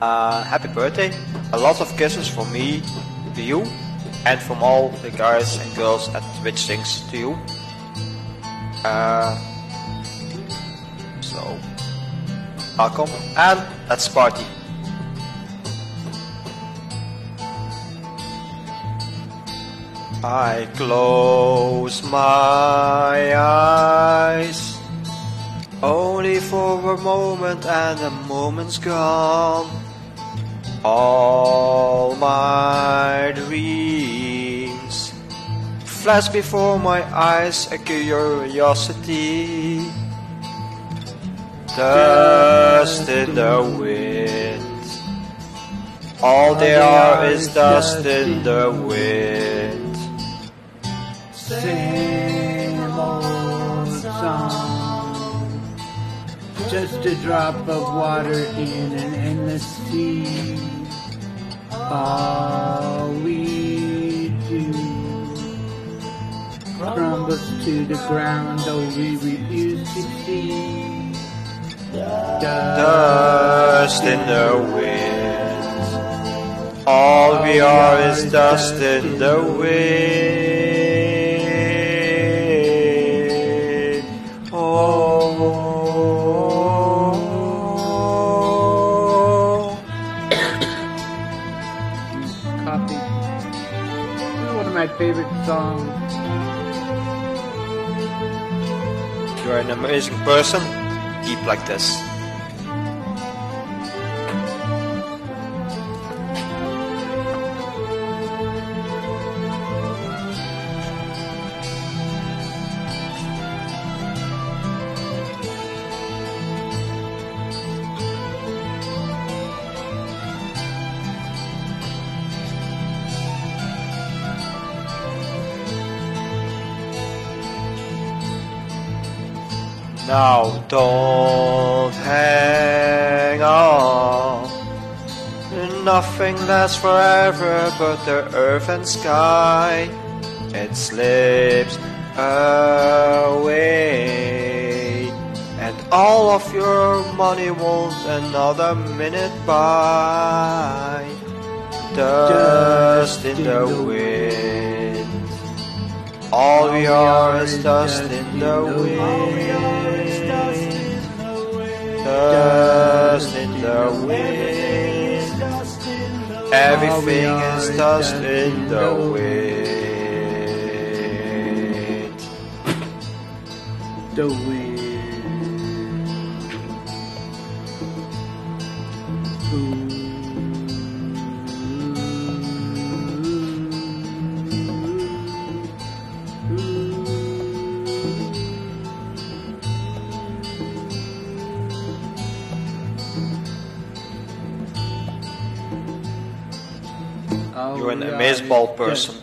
Uh, happy birthday. A lot of kisses from me to you and from all the guys and girls at Twitch Sings to you. Uh, so, welcome and let's party. I close my eyes only for a moment and the moment's gone. All my dreams flash before my eyes a curiosity. Dust in the wind. All there is dust in the wind. Just a drop of water in an endless sea. All we do crumbles to the ground, though we refuse to see. Dust in the wind. All we are is dust in the wind. My favorite songs. You're an amazing person. Keep like this. Now don't hang on. Nothing lasts forever but the earth and sky. It slips away. And all of your money won't another minute by. Dust in the wind. All we are is dust in the wind. Dust in the wind. Everything is dust in the wind. The wind. Oh, You're an amazeball person.